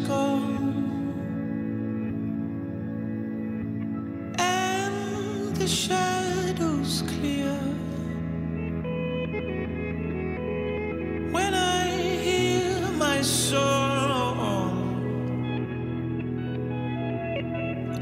is and the shadows clear. When I hear my song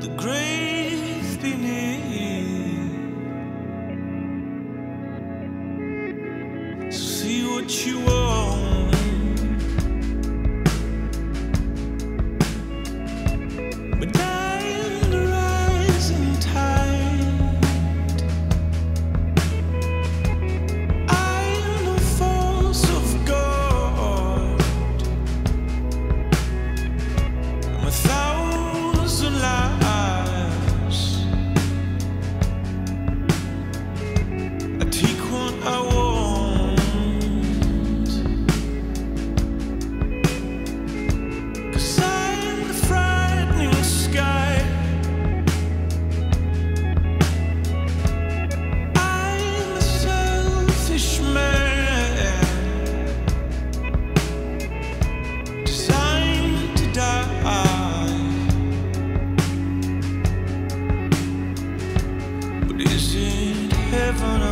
the grave beneath. See what you are heaven